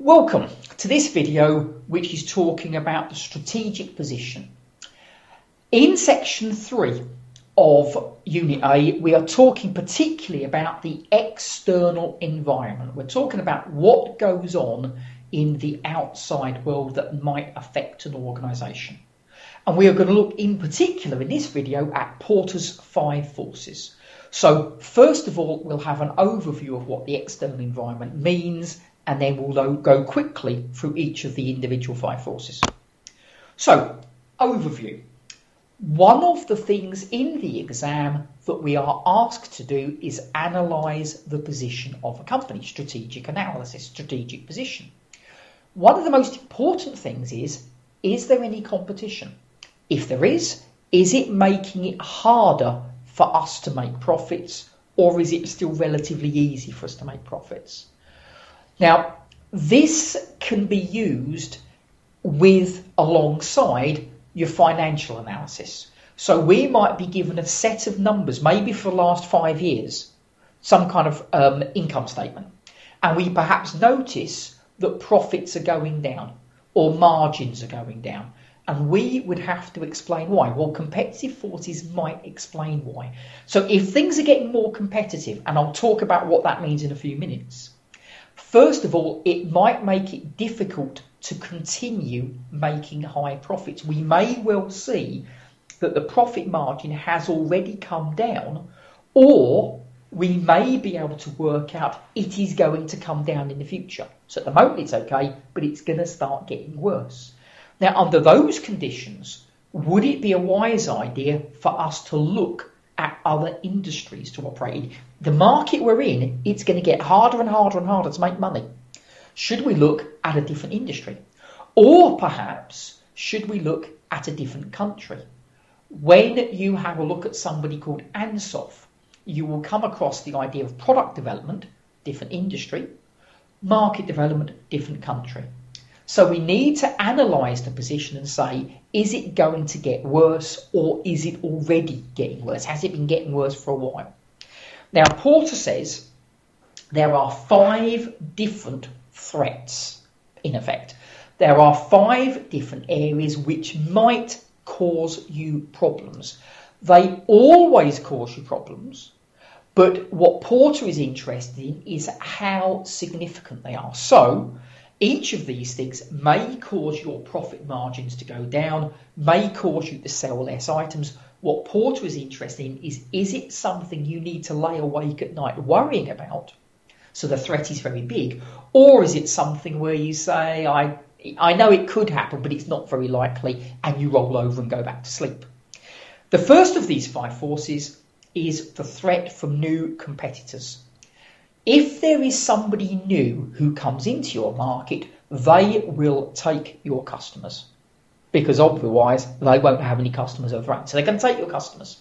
Welcome to this video which is talking about the strategic position. In section 3 of Unit A we are talking particularly about the external environment. We're talking about what goes on in the outside world that might affect an organisation. And we are going to look in particular in this video at Porter's five forces. So first of all, we'll have an overview of what the external environment means, and then we'll go quickly through each of the individual five forces. So, overview. One of the things in the exam that we are asked to do is analyse the position of a company, strategic analysis, strategic position. One of the most important things is, is there any competition? If there is, is it making it harder for us to make profits or is it still relatively easy for us to make profits? Now, this can be used with alongside your financial analysis. So we might be given a set of numbers, maybe for the last five years, some kind of um, income statement, and we perhaps notice that profits are going down or margins are going down and we would have to explain why. Well, competitive forces might explain why. So if things are getting more competitive, and I'll talk about what that means in a few minutes, first of all, it might make it difficult to continue making high profits. We may well see that the profit margin has already come down, or we may be able to work out it is going to come down in the future. So at the moment it's okay, but it's going to start getting worse. Now, under those conditions, would it be a wise idea for us to look at other industries to operate in? The market we're in, it's going to get harder and harder and harder to make money. Should we look at a different industry? Or perhaps, should we look at a different country? When you have a look at somebody called Ansoff, you will come across the idea of product development, different industry, market development, different country. So we need to analyse the position and say, is it going to get worse or is it already getting worse? Has it been getting worse for a while? Now, Porter says there are five different threats, in effect. There are five different areas which might cause you problems. They always cause you problems, but what Porter is interested in is how significant they are. So, each of these things may cause your profit margins to go down, may cause you to sell less items. What Porter is interested in is is it something you need to lay awake at night worrying about? So the threat is very big. Or is it something where you say, I, I know it could happen, but it's not very likely, and you roll over and go back to sleep? The first of these five forces is the threat from new competitors. If there is somebody new who comes into your market, they will take your customers because otherwise they won't have any customers of their own. So they can take your customers.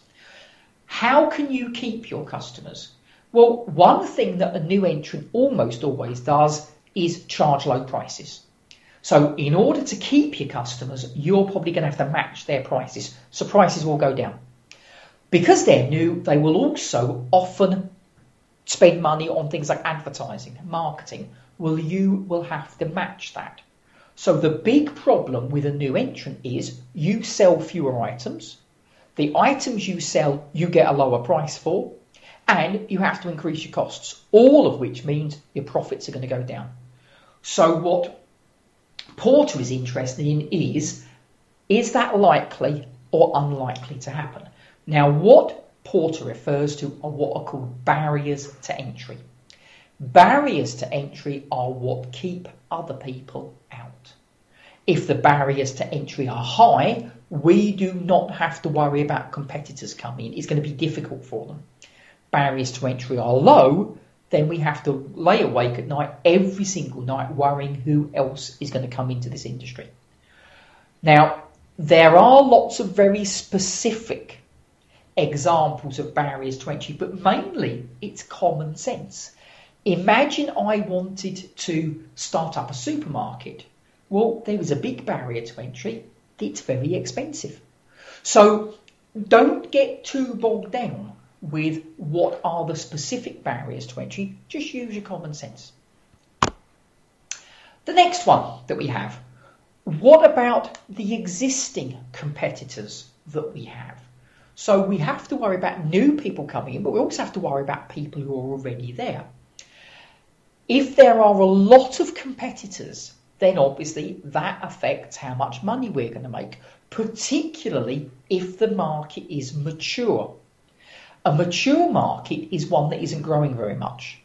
How can you keep your customers? Well, one thing that a new entrant almost always does is charge low prices. So in order to keep your customers, you're probably going to have to match their prices. So prices will go down. Because they're new, they will also often spend money on things like advertising, marketing, well, you will have to match that. So the big problem with a new entrant is you sell fewer items. The items you sell, you get a lower price for, and you have to increase your costs, all of which means your profits are going to go down. So what Porter is interested in is, is that likely or unlikely to happen? Now, what Porter refers to are what are called barriers to entry. Barriers to entry are what keep other people out. If the barriers to entry are high, we do not have to worry about competitors coming in. It's going to be difficult for them. Barriers to entry are low, then we have to lay awake at night every single night worrying who else is going to come into this industry. Now, there are lots of very specific examples of barriers to entry, but mainly it's common sense. Imagine I wanted to start up a supermarket. Well, there was a big barrier to entry. It's very expensive. So don't get too bogged down with what are the specific barriers to entry. Just use your common sense. The next one that we have, what about the existing competitors that we have? So we have to worry about new people coming in, but we also have to worry about people who are already there. If there are a lot of competitors, then obviously that affects how much money we're going to make, particularly if the market is mature. A mature market is one that isn't growing very much.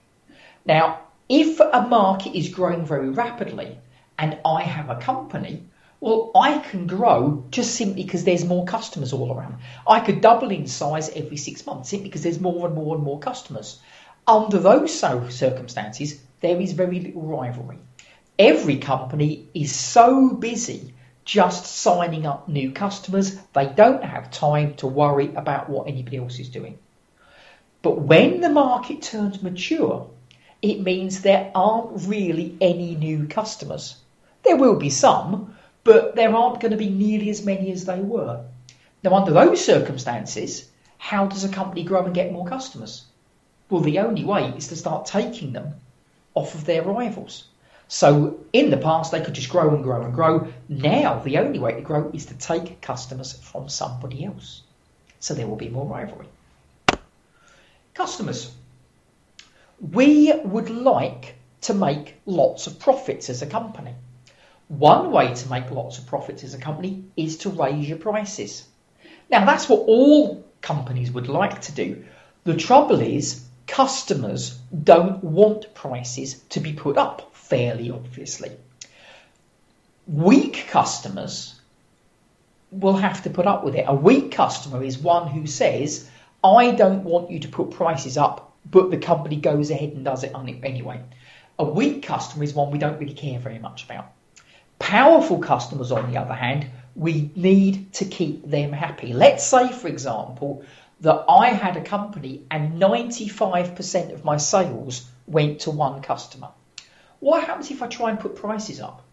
Now, if a market is growing very rapidly and I have a company, well, I can grow just simply because there's more customers all around. I could double in size every six months simply because there's more and more and more customers. Under those circumstances, there is very little rivalry. Every company is so busy just signing up new customers, they don't have time to worry about what anybody else is doing. But when the market turns mature, it means there aren't really any new customers. There will be some, but there aren't going to be nearly as many as they were. Now, under those circumstances, how does a company grow and get more customers? Well, the only way is to start taking them off of their rivals. So in the past, they could just grow and grow and grow. Now, the only way to grow is to take customers from somebody else. So there will be more rivalry. Customers. We would like to make lots of profits as a company. One way to make lots of profits as a company is to raise your prices. Now, that's what all companies would like to do. The trouble is, customers don't want prices to be put up fairly, obviously. Weak customers will have to put up with it. A weak customer is one who says, I don't want you to put prices up, but the company goes ahead and does it anyway. A weak customer is one we don't really care very much about. Powerful customers, on the other hand, we need to keep them happy. Let's say, for example, that I had a company and 95% of my sales went to one customer. What happens if I try and put prices up?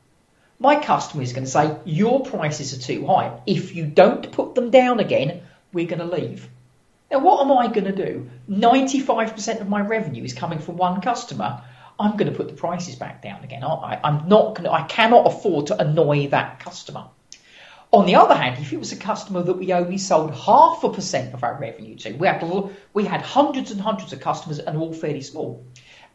My customer is going to say, Your prices are too high. If you don't put them down again, we're going to leave. Now, what am I going to do? 95% of my revenue is coming from one customer. I'm going to put the prices back down again, aren't I? I'm not going to, I cannot afford to annoy that customer. On the other hand, if it was a customer that we only sold half a percent of our revenue to, we had, we had hundreds and hundreds of customers and all fairly small.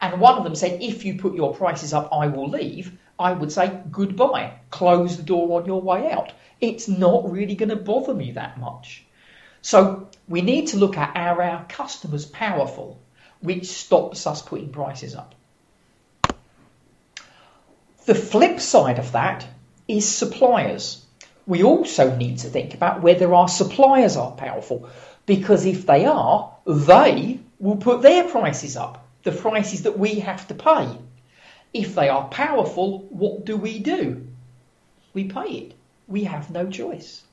And one of them said, if you put your prices up, I will leave. I would say, goodbye, close the door on your way out. It's not really going to bother me that much. So we need to look at are our customers powerful, which stops us putting prices up. The flip side of that is suppliers. We also need to think about whether our suppliers are powerful because if they are, they will put their prices up, the prices that we have to pay. If they are powerful, what do we do? We pay it. We have no choice.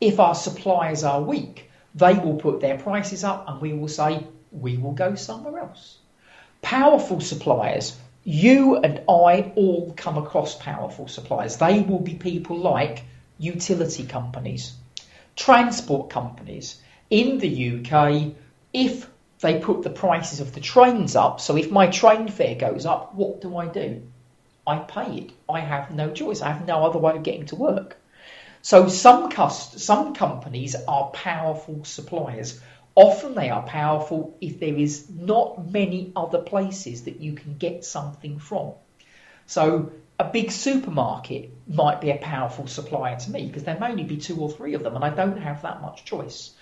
If our suppliers are weak, they will put their prices up and we will say, we will go somewhere else. Powerful suppliers you and I all come across powerful suppliers. They will be people like utility companies, transport companies. In the UK, if they put the prices of the trains up, so if my train fare goes up, what do I do? I pay it. I have no choice. I have no other way of getting to work. So some cost, some companies are powerful suppliers. Often they are powerful if there is not many other places that you can get something from. So a big supermarket might be a powerful supplier to me because there may only be two or three of them and I don't have that much choice.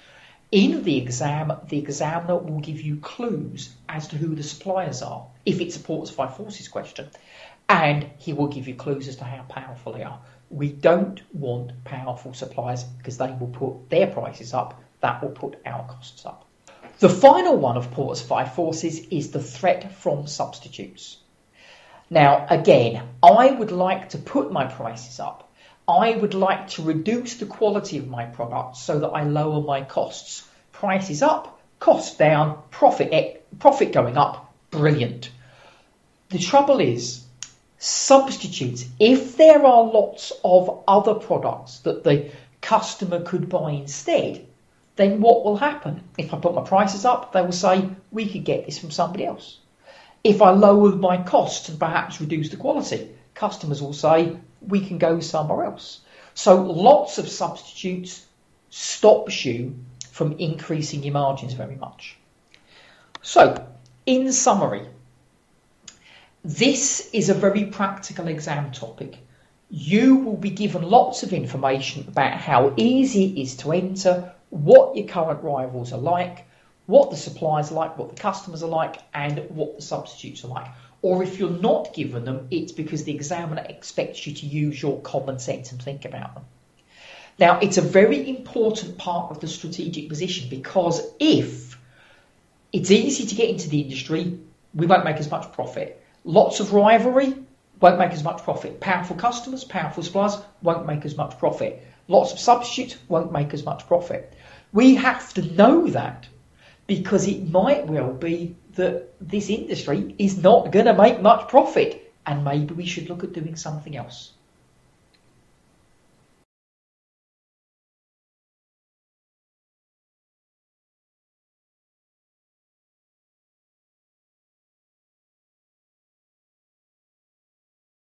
In the exam, the examiner will give you clues as to who the suppliers are, if it's a Five Forces question, and he will give you clues as to how powerful they are. We don't want powerful suppliers because they will put their prices up that will put our costs up. The final one of Porter's five forces is the threat from substitutes. Now, again, I would like to put my prices up. I would like to reduce the quality of my product so that I lower my costs. Prices up, costs down, profit eh, profit going up, brilliant. The trouble is, substitutes, if there are lots of other products that the customer could buy instead, then what will happen? If I put my prices up, they will say, we could get this from somebody else. If I lower my costs and perhaps reduce the quality, customers will say, we can go somewhere else. So lots of substitutes stops you from increasing your margins very much. So, in summary, this is a very practical exam topic. You will be given lots of information about how easy it is to enter, what your current rivals are like, what the suppliers are like, what the customers are like, and what the substitutes are like. Or if you're not given them, it's because the examiner expects you to use your common sense and think about them. Now, it's a very important part of the strategic position because if it's easy to get into the industry, we won't make as much profit. Lots of rivalry won't make as much profit. Powerful customers, powerful suppliers won't make as much profit. Lots of substitutes won't make as much profit. We have to know that because it might well be that this industry is not going to make much profit and maybe we should look at doing something else.